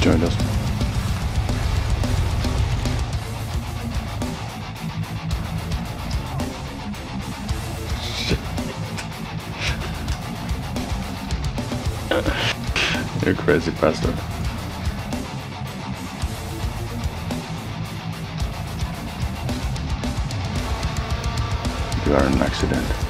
joined us. You're crazy, bastard. You are an accident.